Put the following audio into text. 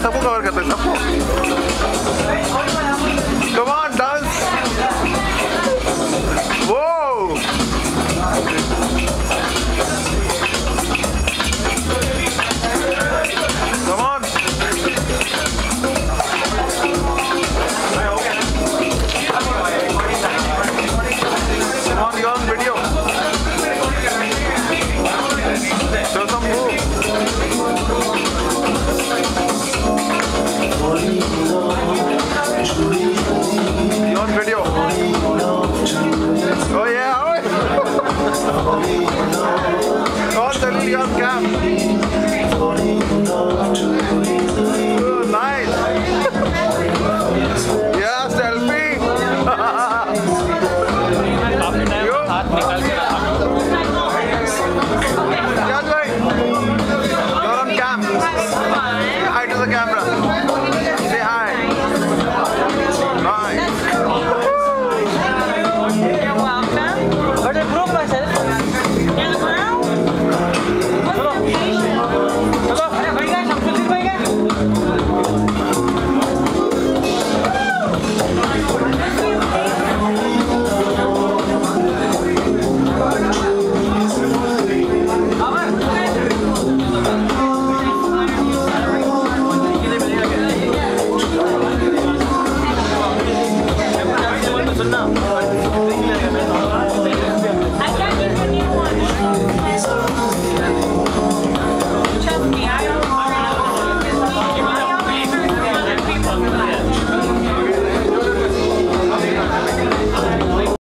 Sapo, cabrón, que te yeah, oh. Come